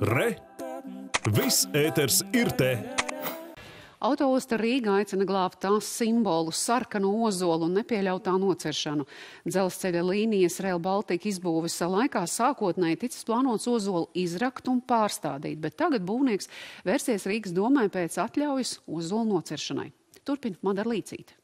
Re! Viss ēters ir te! Autoosta Rīga aicina glābt tās simbolu, sarkanu ozolu un nepieļautā noceršanu. Dzelzceļa līnijas Rail Baltica izbūves laikā sākotnēji ticis plānots ozolu izrakt un pārstādīt, bet tagad būvnieks vērsies Rīgas domai pēc atļaujas ozolu noceršanai. Turpin Madara Līcīte.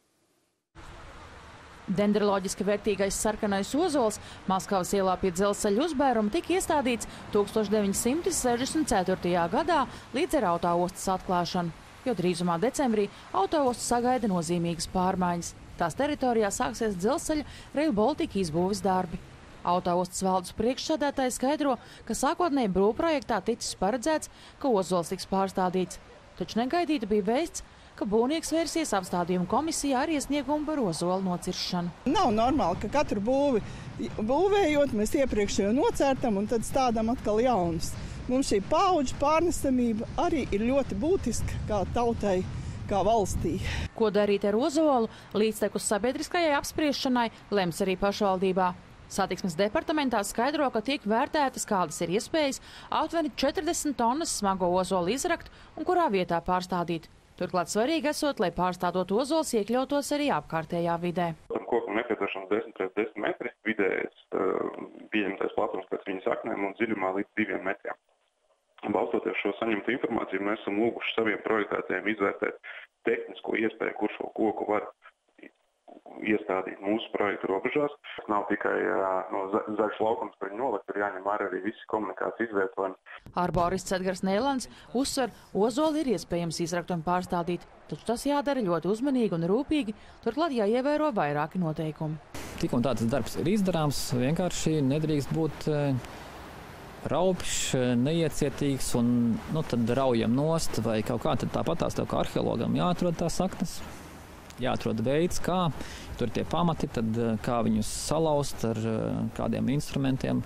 Dendroloģiski vērtīgais sarkanais ozols Maskavas ielā pie dzelzceļa uzbēruma tika iestādīts 1964. gadā līdz ar autoostas atklāšanu, jo drīzumā decembrī autoosta sagaida nozīmīgas pārmaiņas. Tās teritorijā sāksies dzelzceļa Rail Baltica izbūves darbi. Autoostas valdes priekšsādātāji skaidro, ka sākotnēji brūvprojektā ticis paredzēts, ka ozols tiks pārstādīts, taču negaidīta bija vēsts, ka būvnieks vērsies apstādījuma komisijā ar iesniegumu par ozolu nociršanu. Nav normāli, ka katru būvi būvējot, mēs iepriekšējo nocērtam un tad stādām atkal jaunus. Mums šī paudžu pārnesamība arī ir ļoti būtiska kā tautai. Kā valstī. Ko darīt ar ozolu, līdztekus sabiedriskajai apspriešanai, lems arī pašvaldībā. Satiksmes departamentā skaidro, ka tiek vērtētas, kādas ir iespējas aptuveni 40 tonnas smago ozolu izrakt un kurā vietā pārstādīt. Turklāt svarīgi esot, lai pārstādot ozols iekļautos arī apkārtējā vidē. Kokam nepieciešams 10 pēc 10 metri, vidējais uh, pieņemtais platums pēc viņa saknēm un dziļumā līdz 2 metriem. Balstoties šo saņemtu informāciju, mēs esam lūguši saviem projektētājiem izvērtēt tehnisko iespēju, kur šo koku var iestādīt mūsu projektu robežās. Tas nav tikai no zaļš laukums, kur viņi nolikt, tur jāņem vērā arī visi komunikācijas izvietojumi. Arborists Edgars Nēlans uzsver, ozoli ir iespējams izrakt un pārstādīt, taču tas jādara ļoti uzmanīgi un rūpīgi, turklāt jāievēro vairāki noteikumi. Tik un tā tas darbs ir izdarāms, vienkārši nedrīkst būt raupšs, neiecietīgs un nu, tad raujam nost vai kaut kā tāpat tās tev kā arheologam jāatrod tās saknes jāatrod veids, kā tur tie pamati, tad eh, kā viņus salauzt ar eh, kādiem instrumentiem.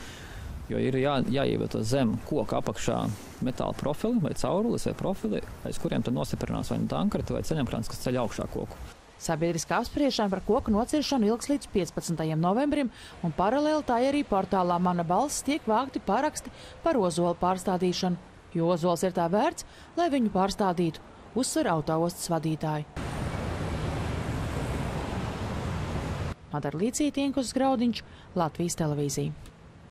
Jo ir jā, jāievieto zem koka apakšā metāla profili vai caurulis vai profili, aiz kuriem tad nostiprinās vai nu tankrati vai ceļamkrāns, kas ceļ augšā koku. Sabiedriskā apspriešana par koku nociršanu ilgs līdz 15. novembrim, un paralēli tā arī portālā Mana balss tiek vākti paraksti par ozolu pārstādīšanu, jo ozols ir tā vērts, lai viņu pārstādītu, uzsver autoostas vadītāji. Madara Līcītienkus Graudiņš, Latvijas televīzija.